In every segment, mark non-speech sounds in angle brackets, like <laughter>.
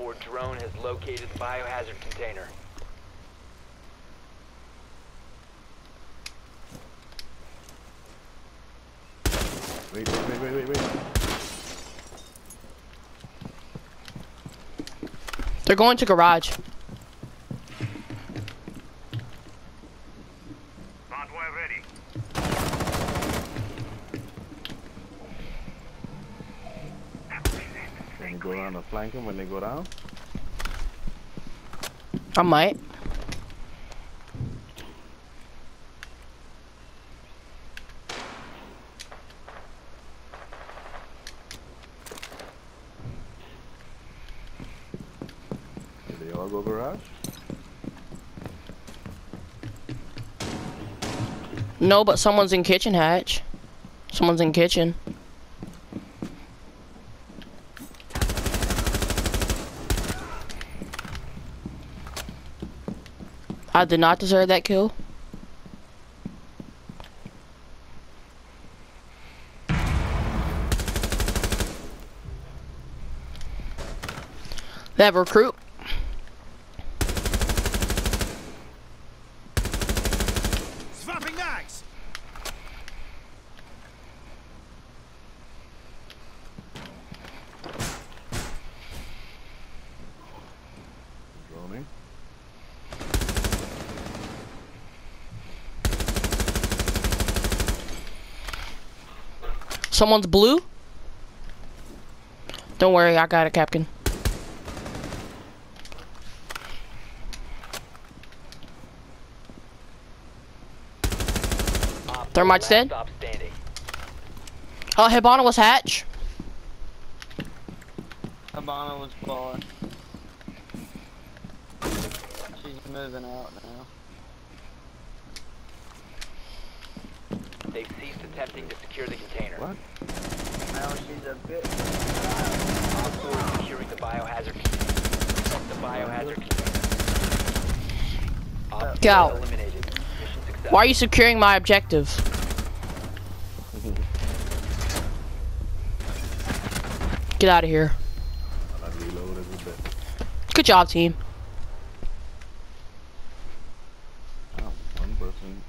4 drone has located the biohazard container. Wait, wait, wait, wait, wait, wait. They're going to garage. Convoy ready. Can you go around and flank them when they go down? I might. Did they all go garage? No, but someone's in kitchen hatch. Someone's in kitchen. I did not deserve that kill. Have recruit. Someone's blue. Don't worry, I got it, Captain. Thermite's dead? Stop standing. Oh, Hibana was hatch. Hibana was far. She's moving out now. They've ceased attempting to secure the container. What? Now she's a bit. Op 4 securing the biohazard container. The biohazard container. Go. eliminated. Mission. Why are you securing my objective? Get out of here. I reloaded a bit. Good job, team. Oh, one person.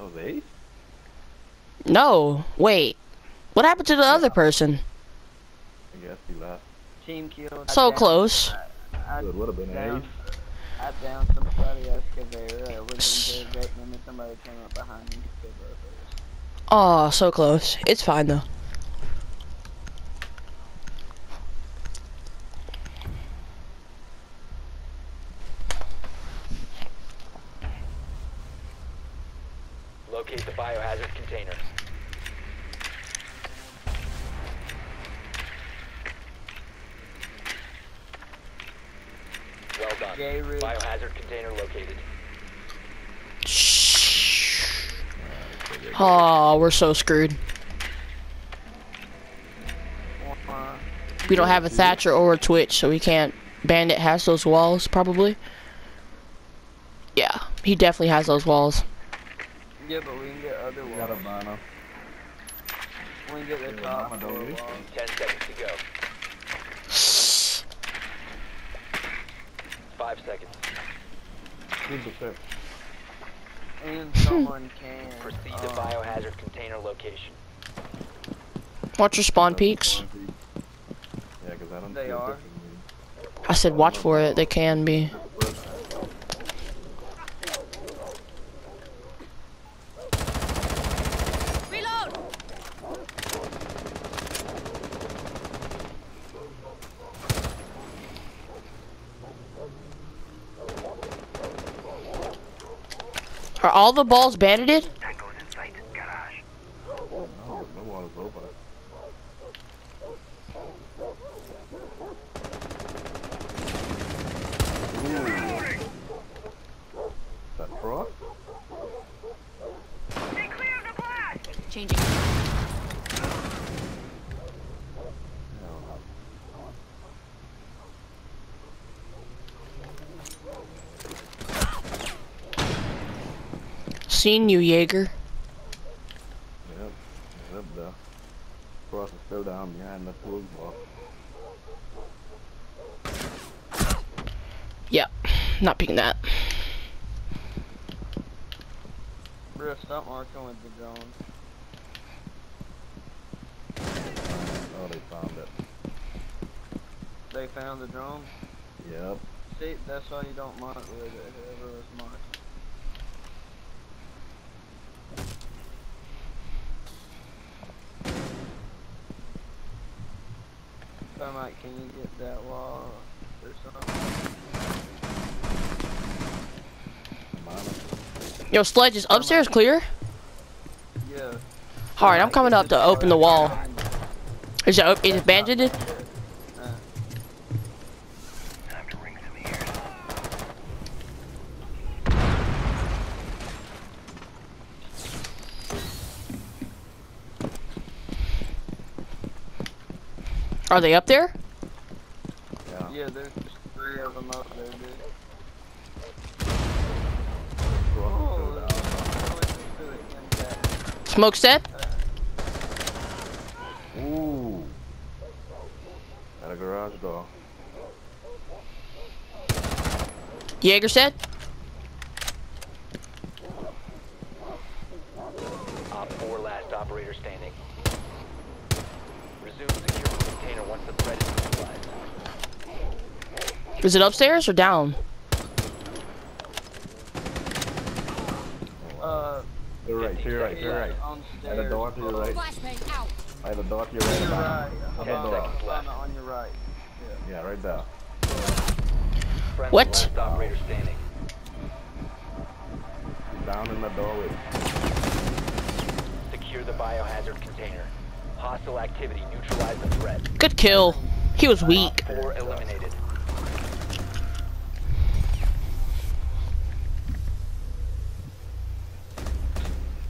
Oh, they? No, wait. What happened to the other person? I guess he left. Team killed. So I close. I, It would have been downed, ace. I downed somebody excavator. I was interrogating him and somebody came up behind me to kill both of us. Oh, so close. It's fine though. Locate the biohazard container. Well done. J Ridge. Biohazard container located. Shh. Oh, we're so screwed. We don't have a Thatcher or a Twitch, so we can't. Bandit has those walls, probably. Yeah, he definitely has those walls. yeah, but we can get other walls. We Got a walls. We can get the top Mama floor don't use walls. Ten seconds to go. Five seconds. And someone <laughs> can. Proceed to um, biohazard container location. Watch your spawn peeks. Yeah, because I don't They are. I said watch for it. They can be. Are all the balls bandited? Tango's in sight. Garage. No, no wall is open. Is that frost? They cleared the blast. Changing. No. Seen you, Jaeger. Yep. Yep, the frost is still down behind the pool wall. Not picking that. Bro, stop marking with the drone. Oh, they found it. They found the drone. Yep. See, that's why you don't mark with it. Whoever was marked. So, Mike, can you get that wall or something? Yo, Sledge is upstairs clear? Yeah. Alright, I'm coming up to open the wall. Is it, op- it banded? Uh, Time to ring some ears. Are they up there? Yeah. yeah, there's just three of them up there, dude. Go Oh, and let's down. let's do it in that. Smoke set? Ooh. At a garage door. Jaeger set? Op 4 last operator standing. Resume securing the container once the threat is it upstairs or down? Uh, To your right, to your right, to your right. on At the stairs. door to your right. Flashbang out. At the door to your right. your about- right. On the Ten door. seconds On, left. on your right. Yeah, right there. What? last operator standing. Down in the doorway. Secure the biohazard container. Hostile activity. Neutralize the threat. Good kill. He was weak. Op 4 eliminated.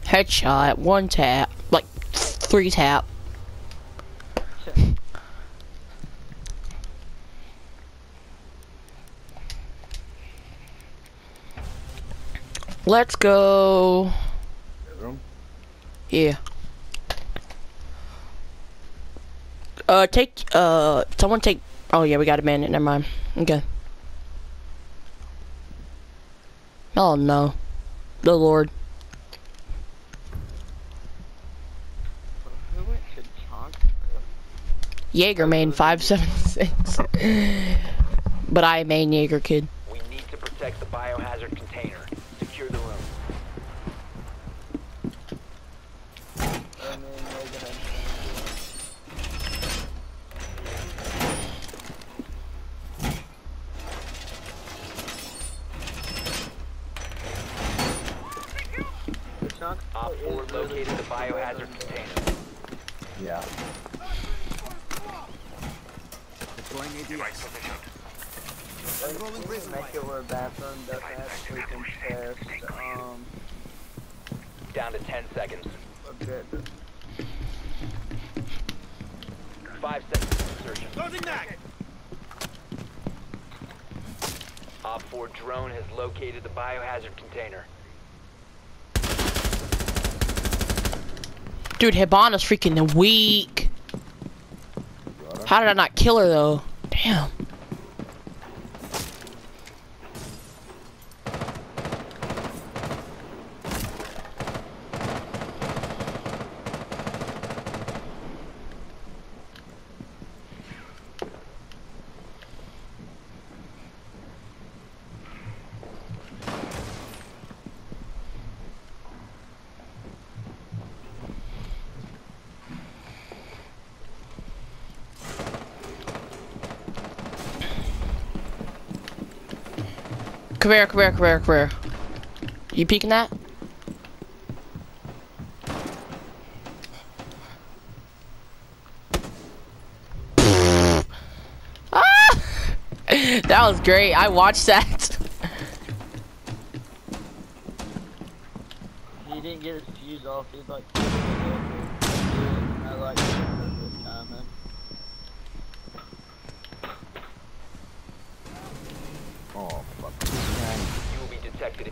Headshot, one tap, like three tap. Let's go. Bedroom. Yeah. Uh, take, uh, someone take, oh yeah, we got a bandit, never mind. Okay. Oh no. The Lord. Jaeger main 576. <laughs> but I main Jaeger kid. We need to protect the biohazard container. Secure the room. And then they got The Chonk? Op 4 located the biohazard container. Yeah. Device sufficient. Make it where bathroom doesn't actually contest, um, Down to 10 seconds. objective. 5 seconds to insertion. Loading mag. Op 4 drone has located the biohazard container. Dude, Hibana's freaking weak. How did I not kill her though? Damn. Come here, come here, come here, come here. You peeking that? ah! that was great. I watched that. <laughs> He didn't get his fuse off, he'd like, I like this timing. Oh, fuck. You will be detected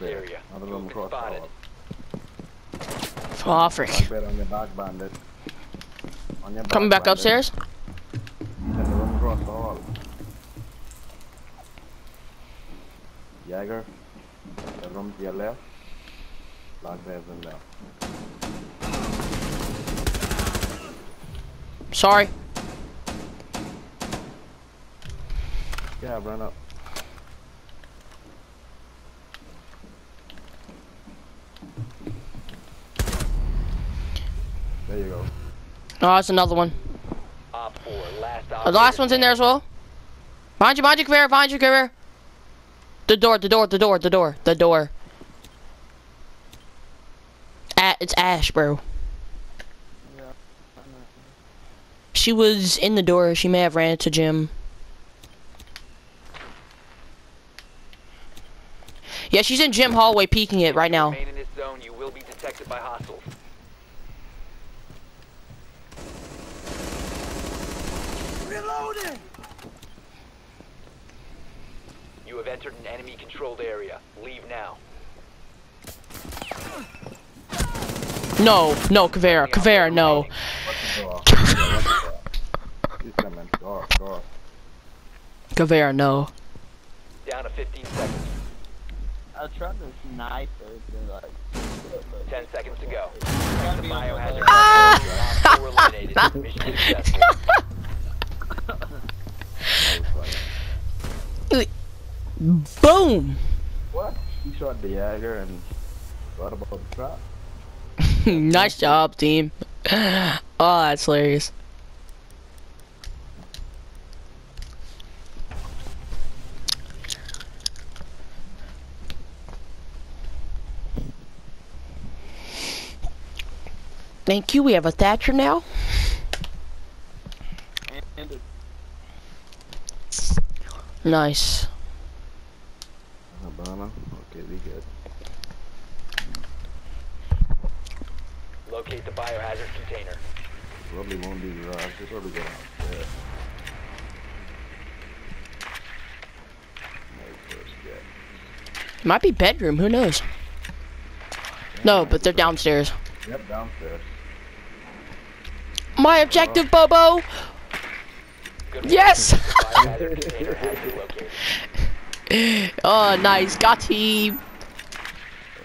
if you remain in Back this there. area. Another You room have across spotted. the hall. Oh, frick. Back on your back bandit. On your Coming back bandit. upstairs? In the room across the hall. Jagger. The room to your left. Lock theirs in left. Sorry. Yeah, run up. There you go. Oh, that's another one. Op 4, last Oh, the last one's in there as well. Behind you, behind you, Caveira, behind you, Caveira. The door, the door, the door, the door, the door. A it's Ash, bro. Yeah. She was in the door. She may have ran into gym. Yeah, she's in gym hallway peeking it right now. Remain in this zone, you will be detected by hostiles. You have entered an enemy controlled area. Leave now. No, no, Caveira, Caveira, no. Watch the door. Yeah, watch the door. He's coming. Door, door. Caveira, no. Down to 15 seconds. I tried to snipe her to like. 10 seconds to go. The be on the biohazard. Ah! <laughs> container. Op 4 eliminated. Mission successful. That was funny. Boom! What? He shot the Jagger and what about the trap? <laughs> nice job, team. <sighs> Oh, that's hilarious. Thank you. We have a Thatcher now. And it- Nice. Hibana. Okay, we good. Locate the biohazard container. Probably won't be garage. They probably go downstairs. My first get. Might be bedroom. Who knows? No, but they're downstairs. Yep, downstairs. My objective, Bobo. Good work. Yes. The biohazard container has been located. Oh, nice. Got him.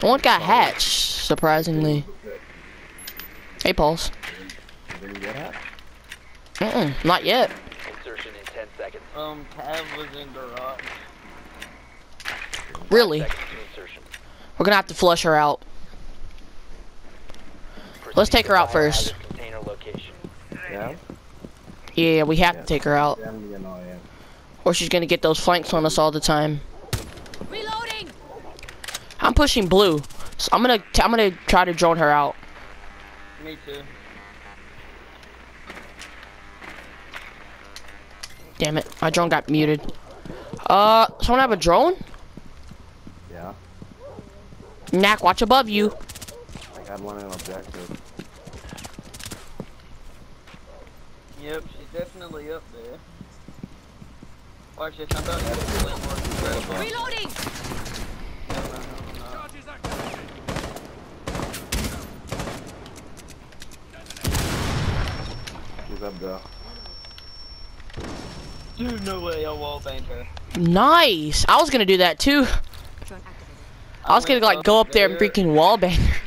One got hatched, surprisingly. Hey, Pauls. Did you get that? Mm-mm, not yet. Insertion in 10 seconds. Um, Cav was in garage. Really? Seconds to insertion. We're gonna have to flush her out. Let's take her out first. biohazard Container location. Yeah? Yeah, we have Yeah. to take her out, Damn, you yeah. or she's gonna get those flanks on us all the time. Reloading! I'm pushing blue, so I'm gonna t- I'm gonna try to drone her out. Me too. Damn it, my drone got muted. Uh, someone have a drone? Yeah. Knack, watch above you. I got one in objective. Yep, she's definitely up there. Watch this, I'm about to get a little more incredible. Reloading! She's up there. Dude, no way, I'll wall bang her. Nice. I was gonna do that too. I was gonna like go up there and freaking wall bang her.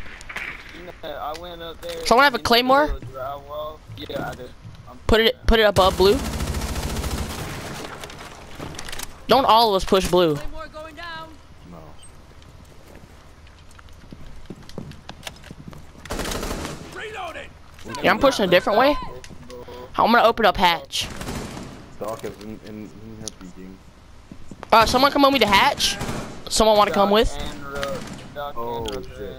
No, I went up there. Someone have a claymore? middle of drywall. Yeah, I do. I'm Put it put it above blue. Don't all of us push blue. Claymore going down. No. Yeah, I'm pushing a different way. I'm gonna open up hatch. Uh, someone come with me to hatch. Someone want to come with? And Ro- Doc Oh, and shit.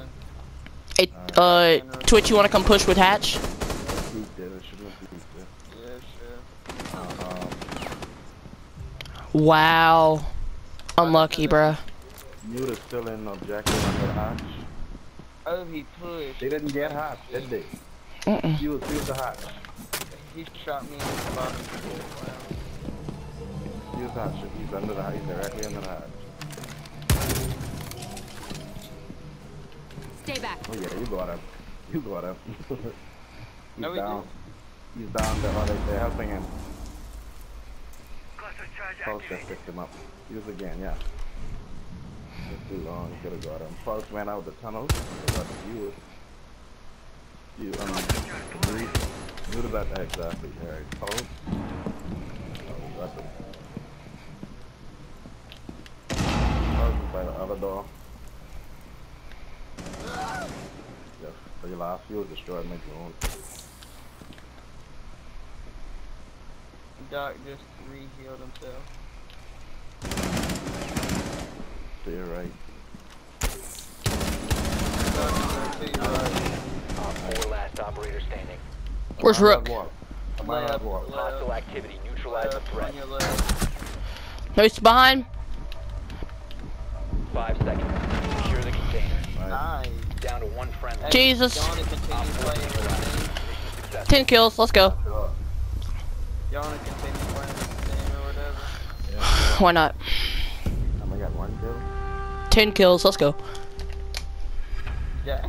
Hey, uh, Twitch, you want to come push with hatch? Peeked it. I shouldn't have peeked it. Yeah, sure. Uh-huh. Wow. Unlucky, bruh. Mute is still in objective under hatch. Oh, he pushed. They didn't get hatch, did they? Mm-mm. Use, use the hatch. He shot me in the bottom. Wow. Use hatch. He's under the hatch. He's directly under the hatch. Stay back. Oh yeah, you got him. You got him. <laughs> He's No, we down. He's down there. They're helping him. Post just picked him up. Use again, yeah. Took too long. Could have got him. Pulse ran out the tunnel. Got viewers. You um read read about that exactly, Harry. Pulse. Oh, got them. Pulse by the other door. Yes, the last fuel destroyed my drone. Doc just re-healed himself. To your right. Doc to your right. Op 4 last operator standing. Where's Come Rook? left wall. Left Left, Hostile activity. Neutralize the threat. on. No, he's behind. Five seconds. Secure the container. Nice. Down to one friendly. Jesus. Y'all wanna continue playing with the team? Mission successful. 10 kills, let's go. Y'all wanna continue playing with the team or whatever? <sighs> Why not? I got one kill. 10 kills, let's go. Yeah.